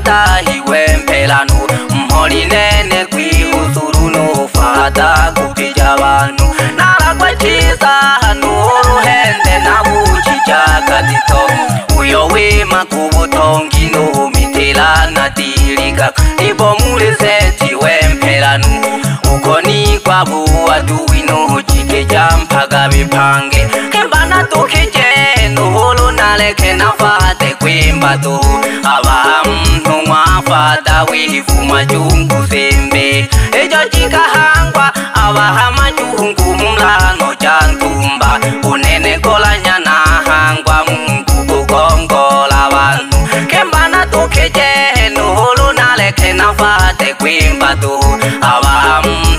ufatahiwe mpelanu mholinene kwihuzuru nufata kupija vanu narakwachiza hanu uruhende nauchija kadito uyo wima kuvutongi nuhumitila na dilika ibomulezetiwe mpelanu ukonikwa vuwaduwi nuhu yamphakabiphange imbana tukhityenu hulu naleke nafate kwimbatu abamnu mwafata wivuma cungu sembe ijo cikahangwa abahama cungu mlano ca ntumba unene kolanyana hangwa mungu kukongola bantu kembana tukhityenu hulu naleke nafate kwimbatu abamnu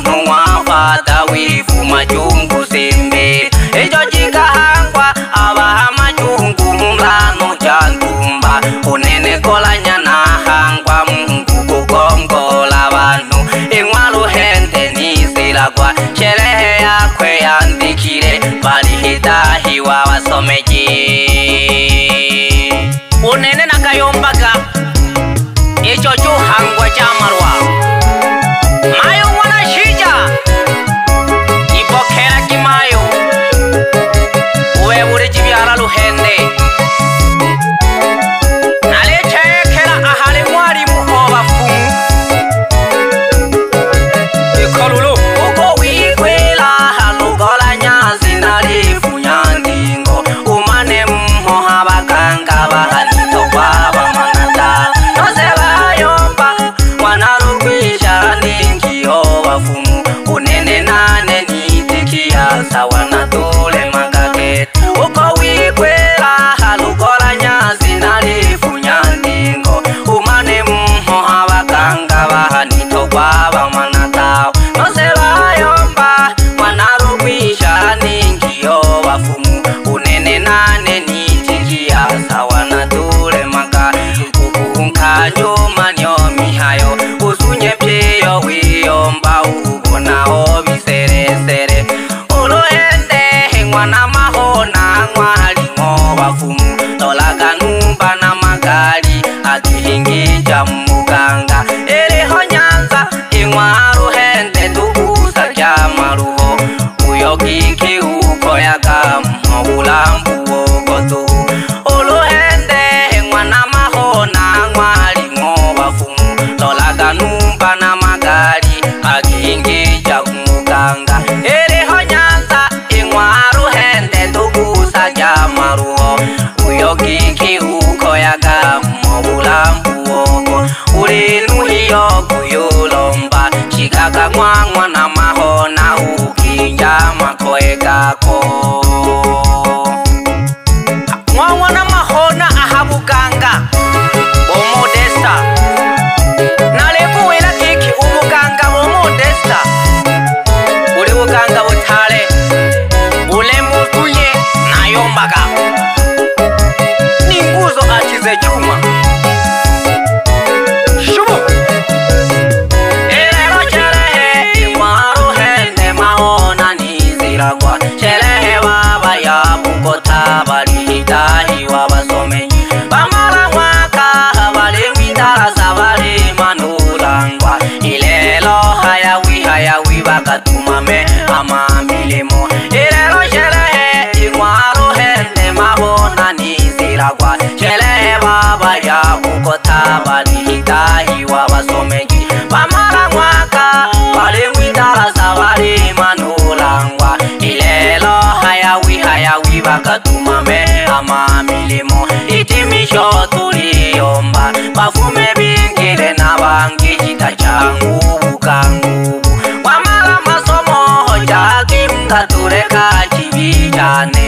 kwata wifu majungu sembe ejo chikahangwa avaha majungu mulano cha ntumba kunene kola nyana hangwa mungu kukongola vanhu imwalu hende nisila kwa sherehe yakwe yandikile valihitahi wa vasomeji unene nakayombaga ejo chuhangwa vanitahiwa vasomeki vamaramwaka vale mwitaraza vale manhurangwa ilelo hayawi hayawi vakatumame ama milimo itimisho tuliyomba vafume vingile na vangi cita cha nguvu ka nguvu kwamala masomo hoja kimngatureka chivijane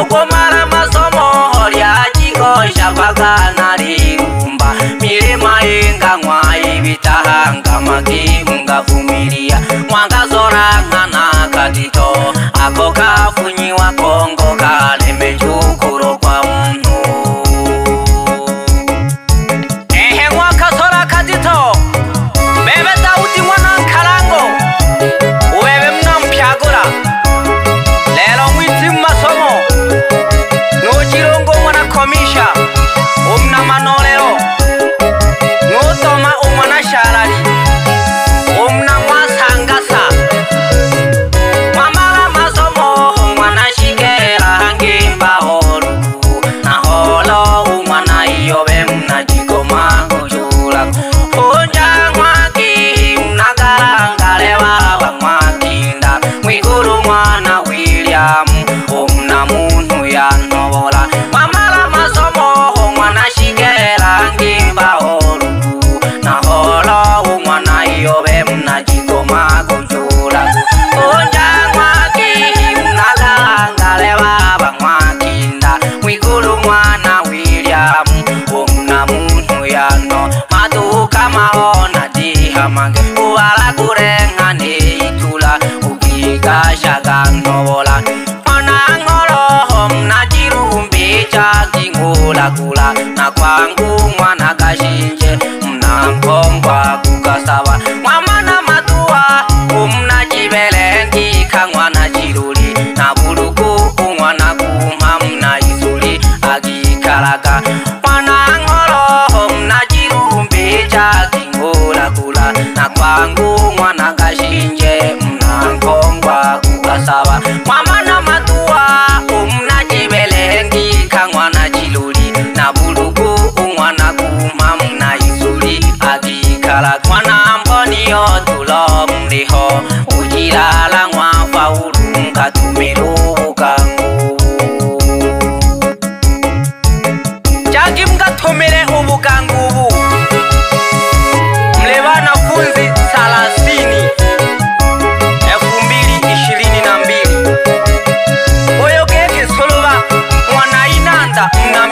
ukumara masomo orya chikosha kwakanari kumba mirima yengamwa ivitahanga makimungavumiria mwangazorang'ana katito akokafunyiwa kongo kalembe chukuroka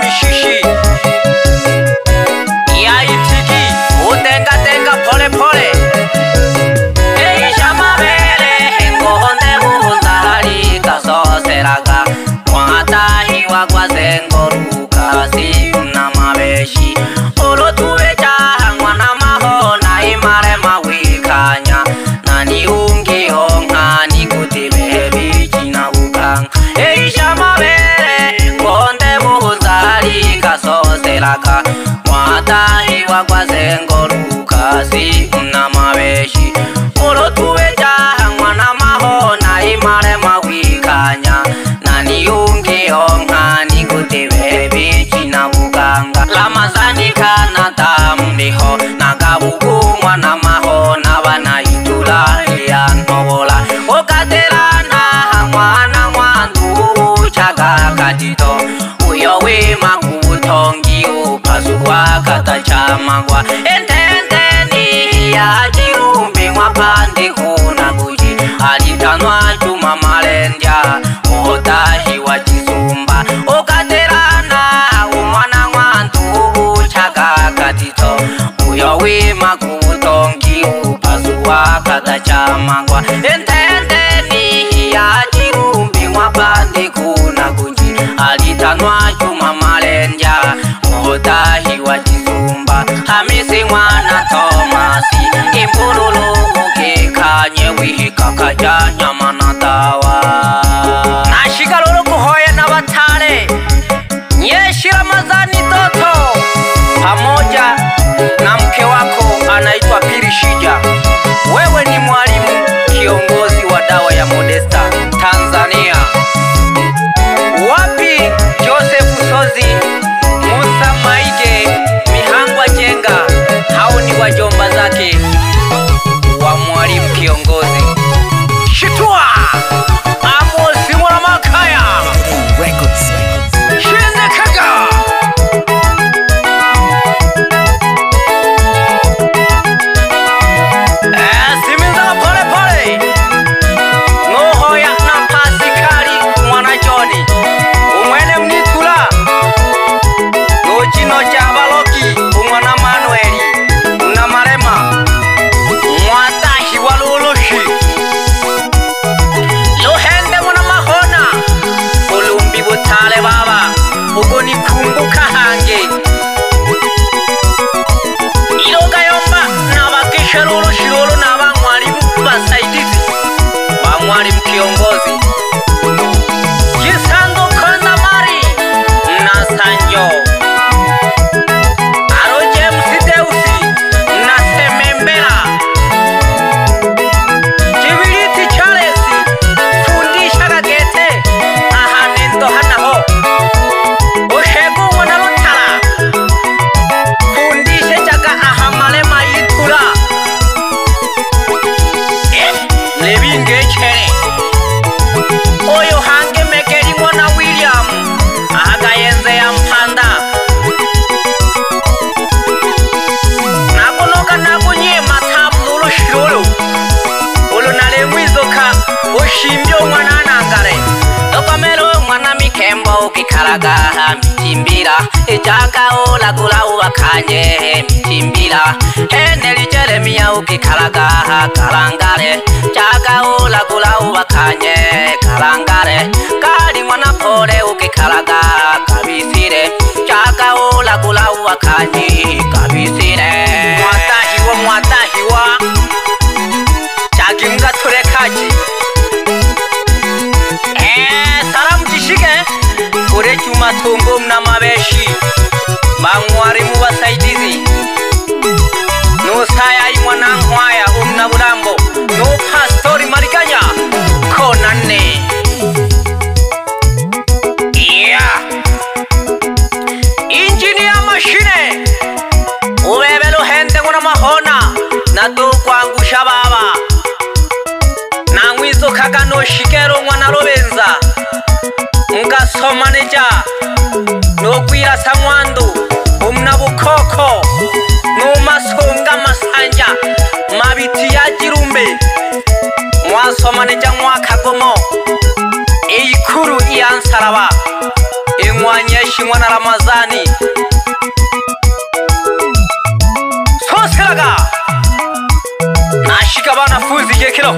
shishi ngorukasi una maveshi moro tuweta mwana maho na imare magwikanya nani ungio mwani kutevebe china buganga lamazani kana tamu niho na gabuku mwana maho na bana itula ya ngobola okatera na mwana mwandu chaka katito uyo we magutongi upasuwa katati mangwa entendeni yachirumbi mwapandihuna kuti alitanwa tuma malendya otahi wachizumba ukaterana umwana mwantu uchaka katito uyo wimakutongiu pazuwa kadacha mangwa Ent pamelo mwana nangare ndo pamelo mwana mikembo ukikaragaha mitimbira ejaga olagula uwakanye mitimbira heneli jeremiya ukikaragaha kalangare jaga olagula uwakanye kalangare kali mwana pole ukikaragaha kabisire jaga olagula uwakanye kabisire mwatahiwa mwatahiwa jagimgatulekaji Eh, saramutishike kure cyuma tungo mna mabeshi bangwa asomane tša ngwakga komo e ikhuru e ansaraba e ngwanye ya šingwana ramazane soselaka nashika ba nafuzi kekelo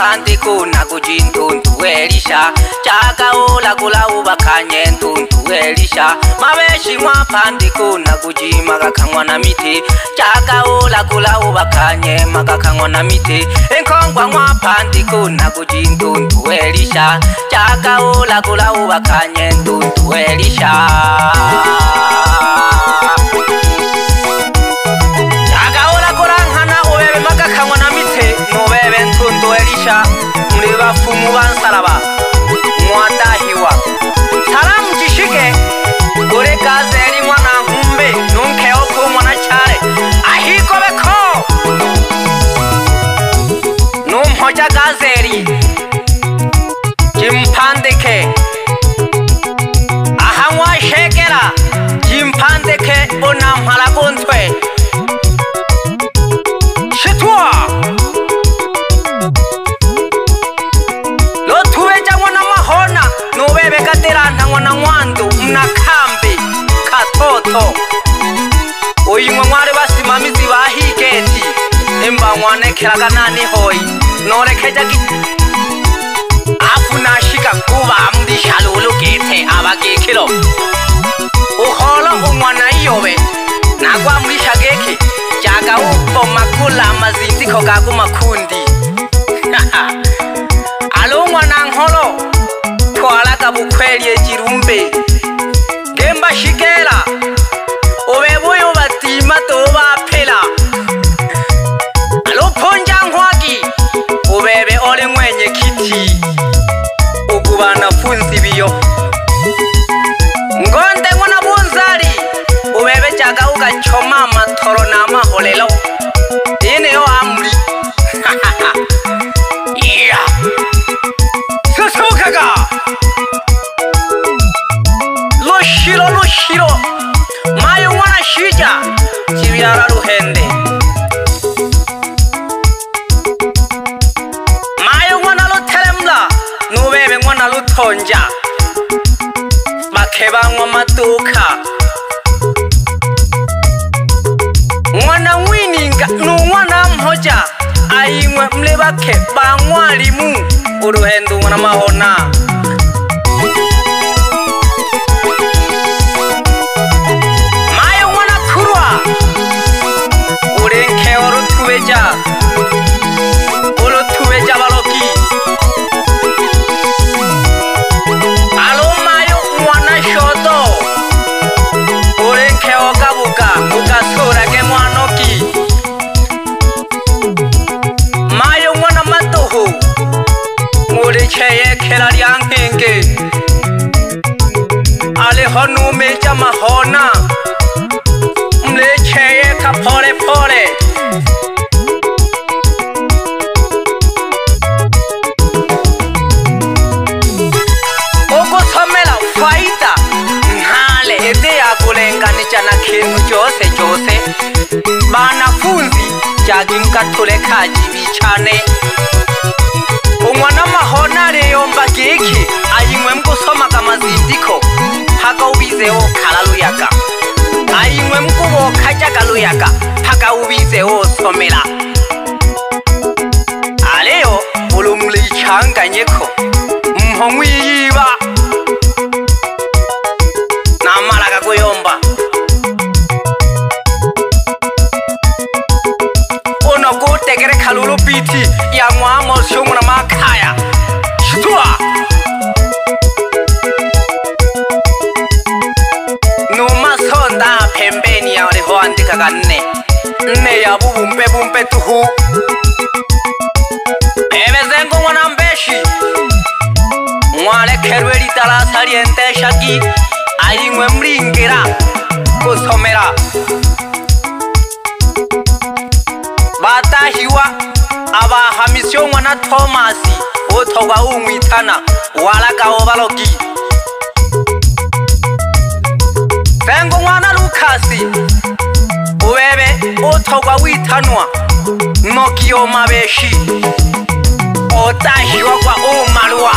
pandiko nakuti ntuntu welisha chakaola kulau vakanye ntuntu welisha maveshi mwa pandiko nakuti makakhamwa na miti chakaola kulau vakanye makakhamwa na miti enkhongwa mwa pandiko nakuti ntuntu welisha chakaola kulau vakanye ntuntu welisha mubansaraba mwatahiwa tara mucishike gore kazeri mwana nkumbe nunkeho kumwana cyare ahikobeko numpoja gazeri jimpandike aha mwashekera jimpandike bona mparago ngwane khelakanani hoi norekheja ki afuna shika kuva amdi shalulu kethe aba kekhilo uholo ngwana iyobe nakwa mlisha gekhe jaka upo makula mazindi khoka kumakhundi alo ngwana ngholo kwala kabukhwelie jirumbeli ende mayo n'wana lothelemla nuveve n'wana luthonja vakhe van'wa matukha n'wana n'wininga nun'wana mhoja ayin'we mle vakhe van'wa limu uluhendu n'wana mahonaa jose jose banafunzi jagi nkatulekaji vichane umwana mahona leyomba geki ayimwe mkusomaga mazindiko paka uvizewo khala luyaga ayimwe mkuvokajaga luyaga paka uvizewo somela aleyo ulumlichanganyeko mhomwiyiva mabiti ya ng'wamo shungu na makaya shtua numasonda pembeni ya oliho andika kanne nne ya vuvumbevumbe tuhu evezengo ng'wana mbeshi ng'walekelwe lidalasa lyendeshagi ali ng'we mlingila kusomela batahiwa aba hamisio ngwana thomas o thoba o ngwithana wala ka o baloki tengo ngwana lucas o bebe o thoba o ithanwa nokio mabeshi o tahiwa kwa o malwa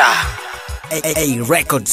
a, a, a Records.